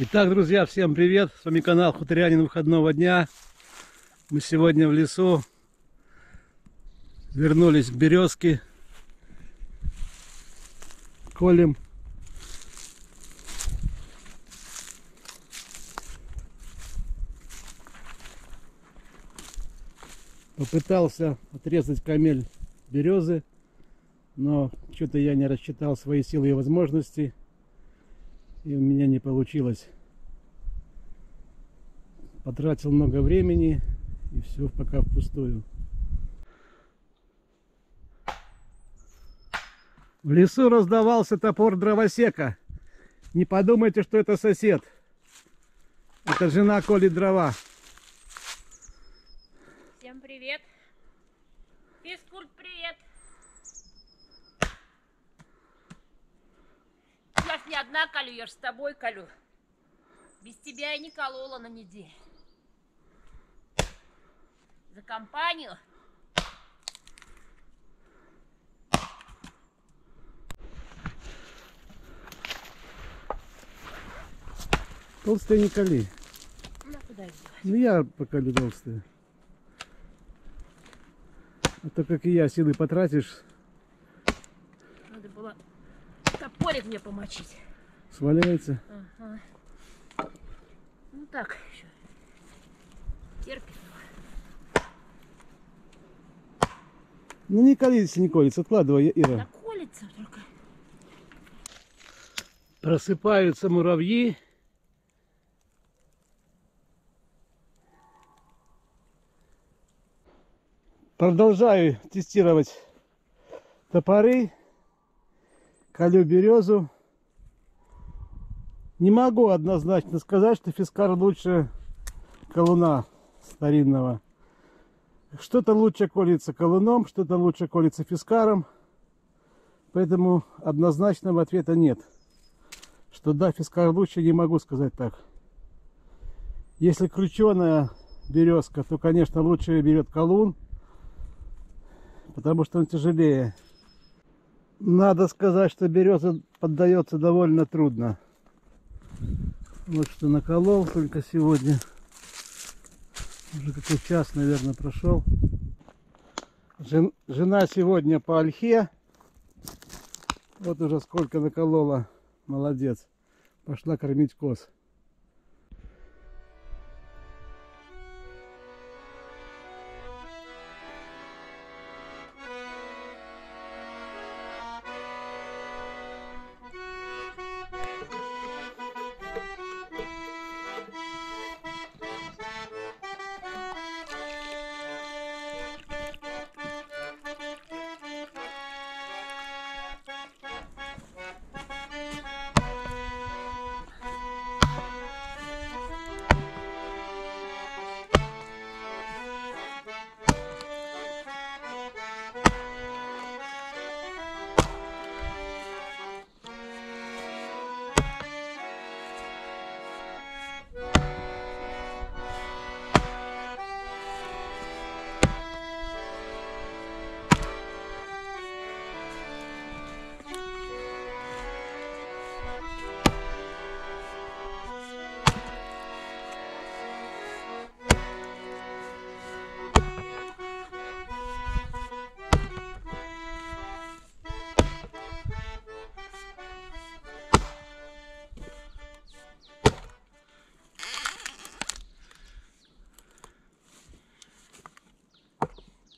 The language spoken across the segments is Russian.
Итак, друзья, всем привет! С вами канал Хуторянин выходного дня. Мы сегодня в лесу. Вернулись к березке. Колем. Попытался отрезать камель березы, но что-то я не рассчитал свои силы и возможности и у меня не получилось. Потратил много времени и все пока впустую. В лесу раздавался топор дровосека. Не подумайте, что это сосед. Это жена колет дрова. Всем привет. Физкульт, привет. Ж не одна колю, я ж с тобой колю. Без тебя я не колола на неделю. За компанию. Толстые не коли. Ну? Ну я поколю толстые. А то, как и я, силы потратишь, Надо было топорик мне помочить. сваляется. Ага. Ну так еще. Терпит. Ну не коли, если не колется. Откладывай, Ира. Наколется только. Просыпаются муравьи. Продолжаю тестировать топоры. Колю березу. Не могу однозначно сказать, что фискар лучше колуна старинного. Что-то лучше колется колуном, что-то лучше колется фискаром. Поэтому однозначного ответа нет. Что да, фискар лучше, не могу сказать так. Если крученая березка, то, конечно, лучше берет колун, потому что он тяжелее. Надо сказать, что береза поддается довольно трудно. Вот что наколол только сегодня. Уже какой час, наверное, прошел. Жен- Жена сегодня по ольхе. Вот уже сколько наколола. Молодец. Пошла кормить коз.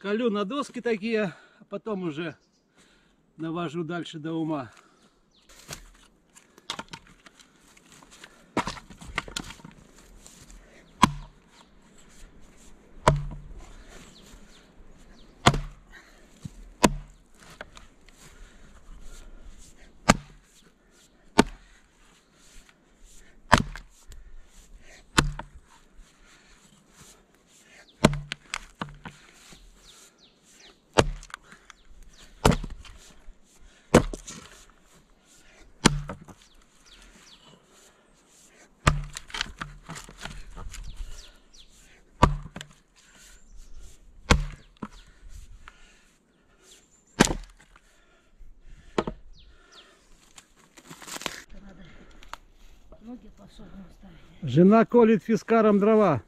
Колю на доски такие, а потом уже навожу дальше до ума. Жена колет фискаром дрова.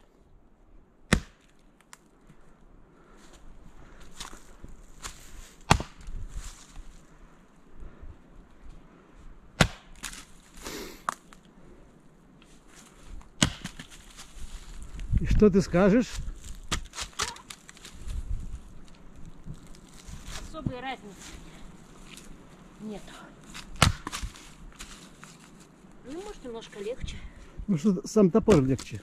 И что ты скажешь? Особой разницы нет. Ну, может, немножко легче. Ну что сам топор легче.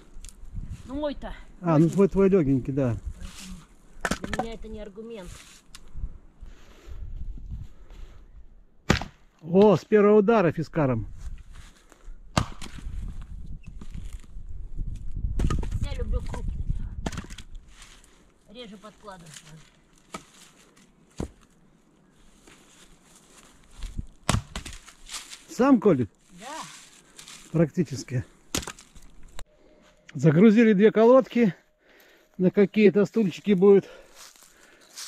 Ну, мой-то. А, ну твой твой легенький, да. Для меня это не аргумент. О, с первого удара фискаром. Я люблю крупный. Реже подкладывать надо. Сам колет? Да. практически. Загрузили две колодки. На какие-то стульчики будет.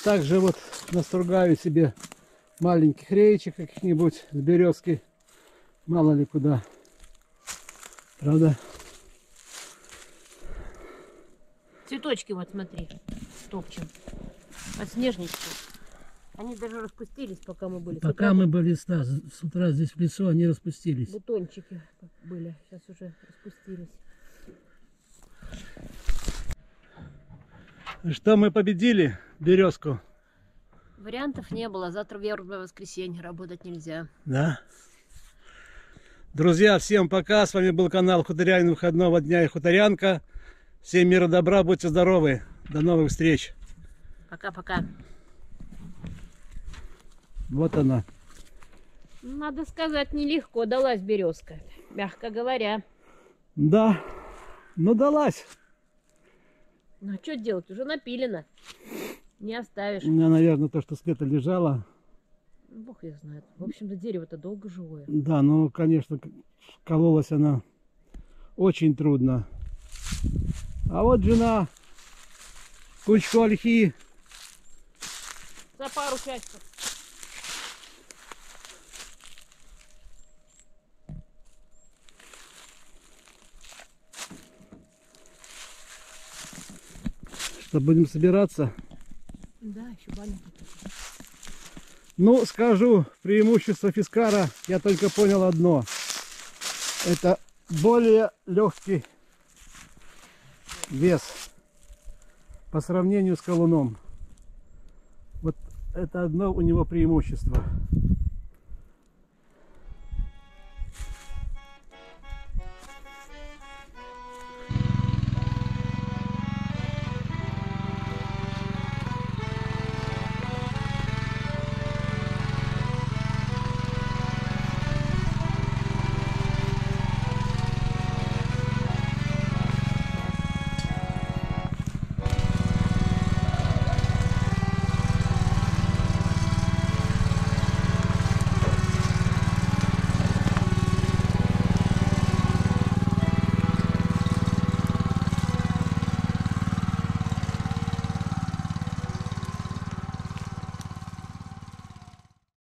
Также вот настругаю себе маленьких реечек каких-нибудь с березки. Мало ли куда. Правда? Цветочки вот смотри, топчем. Подснежнички. Они даже распустились, пока мы были. Пока утра мы были да, с утра здесь в лесу, они распустились. Бутончики были, сейчас уже распустились. Что мы победили? Березку. Вариантов не было. Завтра вербное воскресенье, работать нельзя. Да. Друзья, всем пока. С вами был канал Хуторянин выходного дня и Хуторянка. Всем мира добра, будьте здоровы. До новых встреч. Пока-пока. Вот она. Надо сказать, нелегко далась березка, мягко говоря. Да, ну далась. Ну, а что делать? Уже напилено. Не оставишь. У меня, наверное, то, что где-то лежало. Ну, Бог ее знает. В общем-то, дерево-то долго живое. Да, ну, конечно, кололась она очень трудно. А вот жена кучку ольхи. За пару часиков. Что, будем собираться? Да, еще маленький. Ну, скажу, преимущество фискара я только понял одно. Это более легкий вес по сравнению с колуном. Вот это одно у него преимущество.